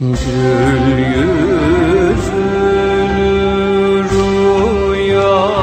Gül yüzünü rüyamızda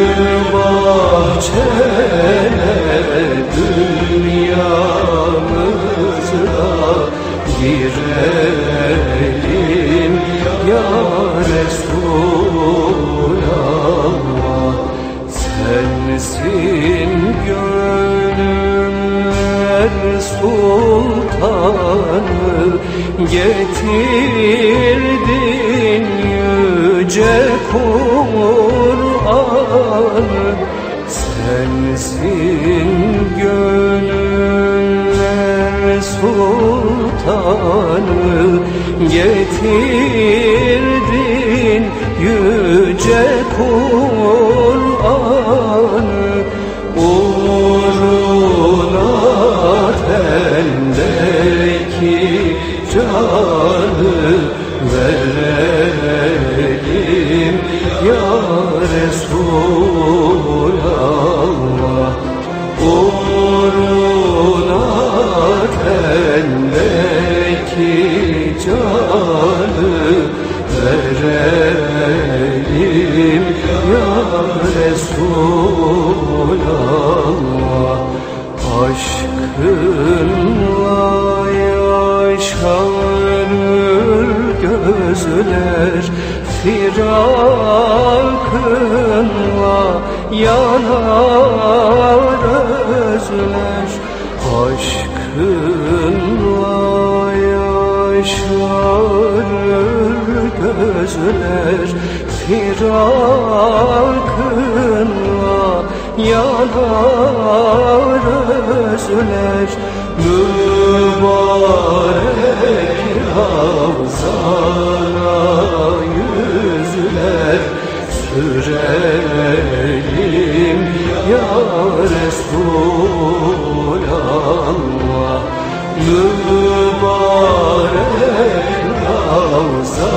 Gül bahçeler dünyamızda girelim ya Resulallah Sensin gönüller sultanı Getirdin yüce Kur'an'ı Sensin gönüller sultanı Getirdin yüce Kur'an'ı. Uğruna tendeki canı verelim Tendeki canı verelim ya Resulallah. Aşkınla yaşarır gözler Firakınla yanar özler Aşkınla yaşarır gözler Firakınla yanar özler Mübarek Resulallah Mübarek Ravzana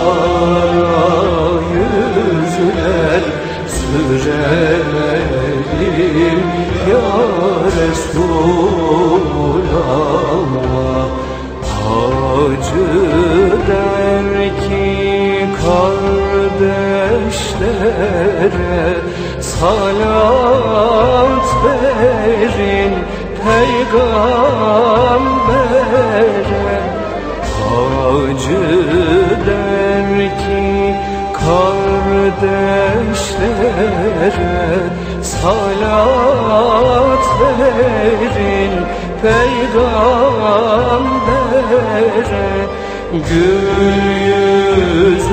yüzler sürelim ya Resulallah Hacı kardeşlere verin peygambere Hacı ki kardeşlere salat verin. Peygambere Gül yüzünü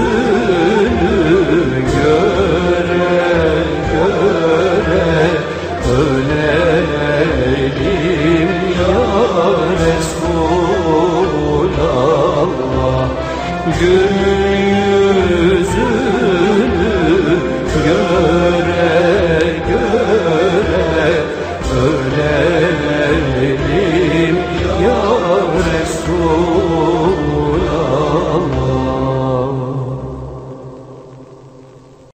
göre Gül